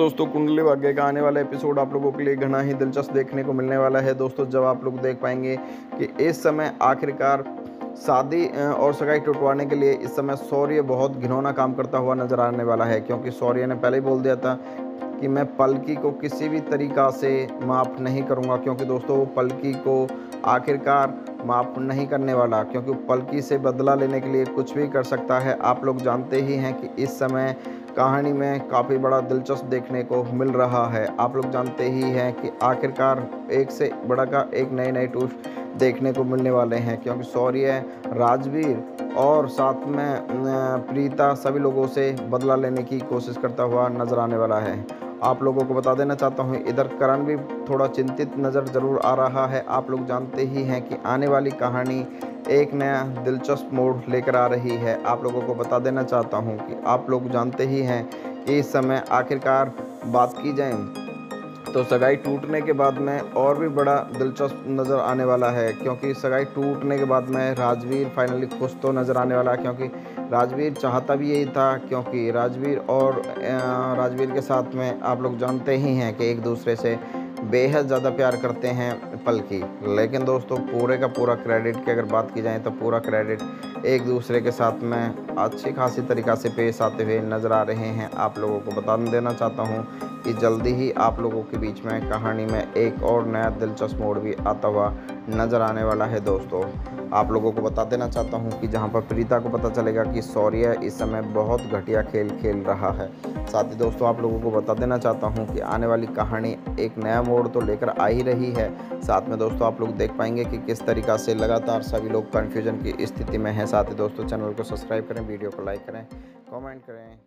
दोस्तों, कुंडली भाग्य का आने वाला एपिसोड आप लोगों के लिए घना ही दिलचस्प देखने को मिलने वाला है। दोस्तों, जब आप लोग देख पाएँगे कि इस समय आखिरकार शादी और सगाई टुटवाने के लिए इस समय सौर्य बहुत घिनौना काम करता हुआ नज़र आने वाला है, क्योंकि सौर्य ने पहले ही बोल दिया था कि मैं पलकी को किसी भी तरीक़ा से माफ़ नहीं करूँगा, क्योंकि दोस्तों, वो पलकी को आखिरकार माफ़ नहीं करने वाला, क्योंकि पलकी से बदला लेने के लिए कुछ भी कर सकता है। आप लोग जानते ही हैं कि इस समय कहानी में काफ़ी बड़ा दिलचस्प देखने को मिल रहा है। आप लोग जानते ही हैं कि आखिरकार एक से बड़ा का एक नए नए ट्विस्ट देखने को मिलने वाले हैं, क्योंकि शौर्य राजवीर और साथ में प्रीता सभी लोगों से बदला लेने की कोशिश करता हुआ नज़र आने वाला है। आप लोगों को बता देना चाहता हूँ, इधर करण भी थोड़ा चिंतित नज़र ज़रूर आ रहा है। आप लोग जानते ही हैं कि आने वाली कहानी एक नया दिलचस्प मोड़ लेकर आ रही है। आप लोगों को बता देना चाहता हूँ कि आप लोग जानते ही हैं कि इस समय आखिरकार बात की जाए तो सगाई टूटने के बाद में और भी बड़ा दिलचस्प नज़र आने वाला है, क्योंकि सगाई टूटने के बाद में राजवीर फाइनली खुश तो नज़र आने वाला है, क्योंकि राजवीर चाहता भी यही था, क्योंकि राजवीर और राजवीर के साथ में आप लोग जानते ही हैं कि एक दूसरे से बेहद ज़्यादा प्यार करते हैं पल की। लेकिन दोस्तों, पूरे का पूरा क्रेडिट की अगर बात की जाए तो पूरा क्रेडिट एक दूसरे के साथ में अच्छी खासी तरीक़ा से पेश आते हुए नज़र आ रहे हैं। आप लोगों को बता देना चाहता हूँ कि जल्दी ही आप लोगों के बीच में कहानी में एक और नया दिलचस्प मोड़ भी आता हुआ नज़र आने वाला है दोस्तों। आप लोगों को बता देना चाहता हूँ कि जहाँ पर प्रीता को पता चलेगा कि शौर्य इस समय बहुत घटिया खेल खेल रहा है। साथ ही दोस्तों, आप लोगों को बता देना चाहता हूँ कि आने वाली कहानी एक नया मोड़ तो लेकर आ ही रही है। साथ में दोस्तों, आप लोग देख पाएँगे कि किस तरीक़ा से लगातार सभी लोग कन्फ्यूज़न की स्थिति में हैं। साथ ही दोस्तों चैनल को सब्सक्राइब करें वीडियो को लाइक करें कमेंट करें।